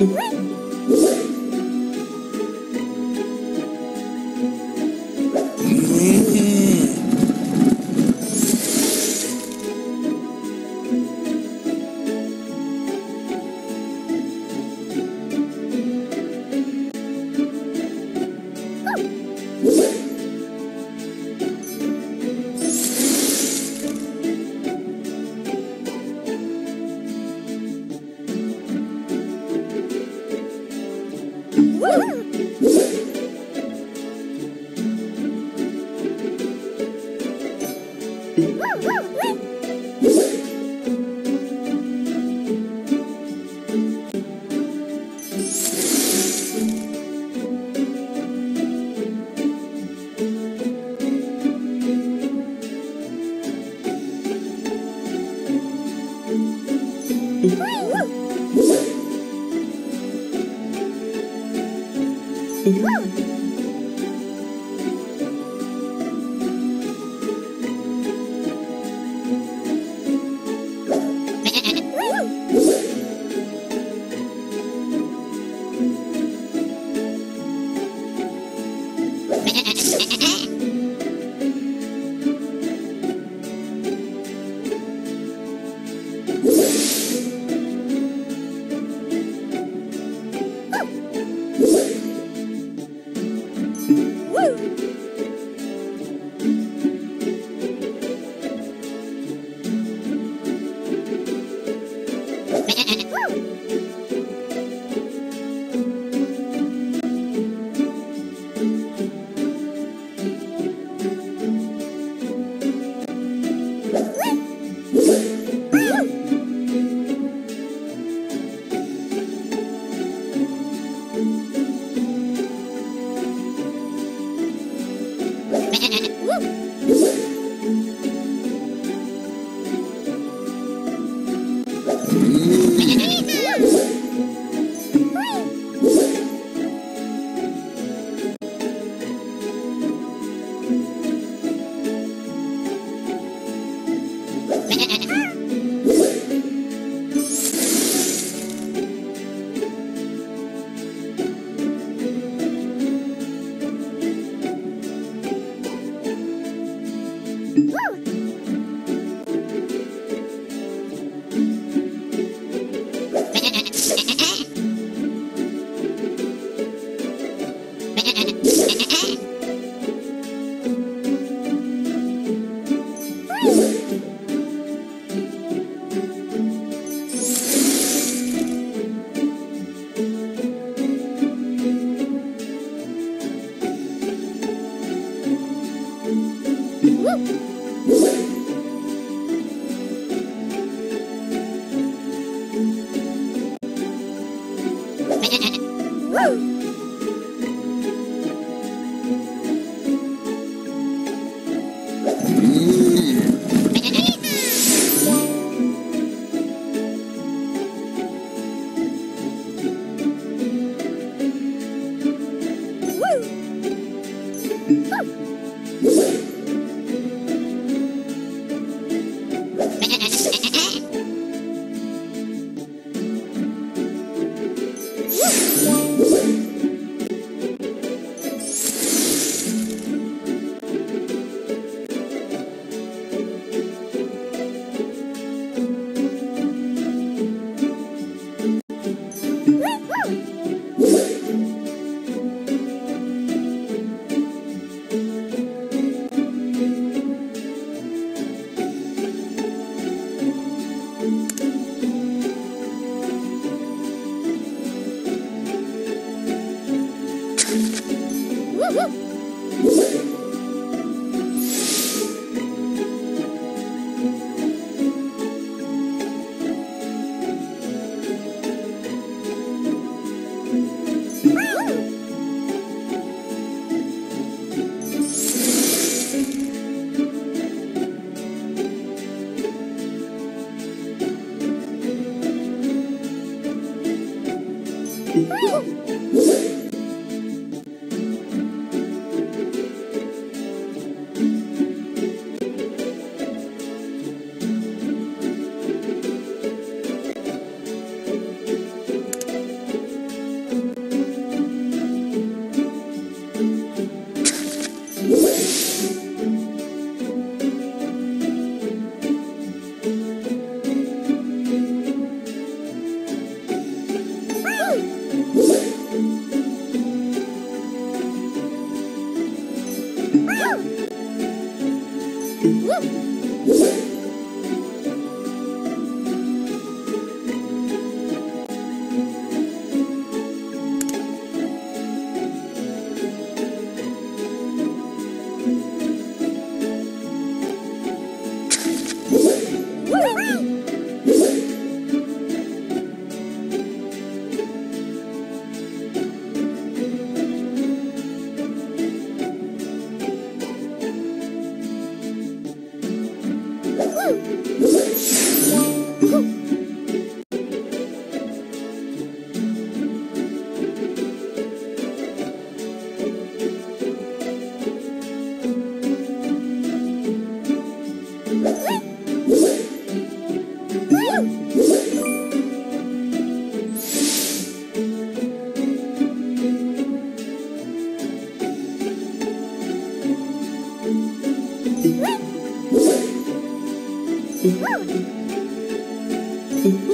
Whee! Woo! Woo! Ha ha ha ha! Woo! うん。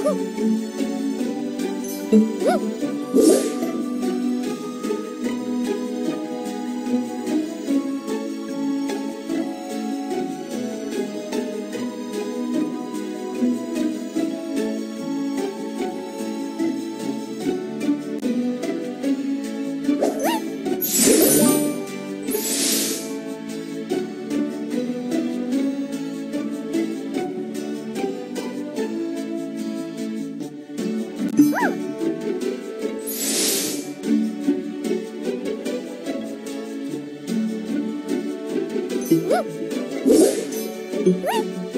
Mm-hmm.